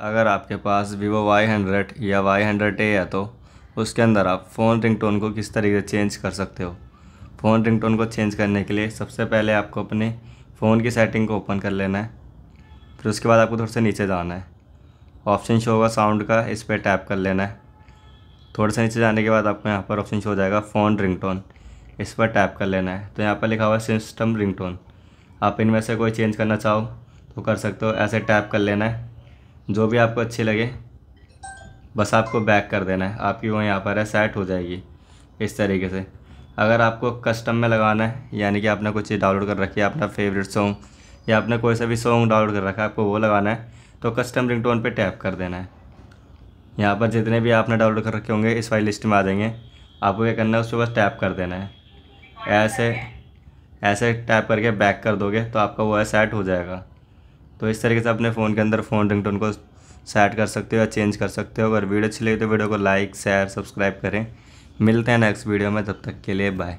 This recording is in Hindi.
अगर आपके पास वीवो वाई हंड्रेड या वाई हंड्रेड ए है तो उसके अंदर आप फ़ोन रिंगटोन को किस तरीके से चेंज कर सकते हो? फ़ोन रिंगटोन को चेंज करने के लिए सबसे पहले आपको अपने फ़ोन की सेटिंग को ओपन कर लेना है। फिर उसके बाद आपको थोड़ा सा नीचे जाना है। ऑप्शन शो होगा साउंड का, इस पर टैप कर लेना है। थोड़ा सा नीचे जाने के बाद आपको यहाँ पर ऑप्शन शो हो जाएगा फ़ोन रिंगटोन इस पर टैप कर लेना है। तो यहाँ पर लिखा हुआ है सिस्टम रिंगटोन आप इनमें से कोई चेंज करना चाहो तो कर सकते हो। ऐसे टैप कर लेना है। जो भी आपको अच्छी लगे, बस आपको बैक कर देना है। आपकी वो यहाँ पर है सेट हो जाएगी इस तरीके से। अगर आपको कस्टम में लगाना है, यानी कि आपने कुछ चीज़ डाउनलोड कर रखी है, अपना फेवरेट सॉन्ग या आपने कोई सा भी सॉन्ग डाउनलोड कर रखा है, आपको वो लगाना है तो कस्टम रिंगटोन पे टैप कर देना है। यहाँ पर जितने भी आपने डाउनलोड कर रखे होंगे, इस वाली लिस्ट में आ जाएँगे। आपको क्या करना है उस पर बस टैप कर देना है। ऐसे ऐसे टैप करके बैक कर दोगे तो आपका वो है सेट हो जाएगा। तो इस तरीके से अपने फ़ोन के अंदर फ़ोन रिंगटोन को सेट कर सकते हो या चेंज कर सकते हो। अगर वीडियो अच्छी लगी तो वीडियो को लाइक, शेयर, सब्सक्राइब करें। मिलते हैं नेक्स्ट वीडियो में, तब तक के लिए बाय।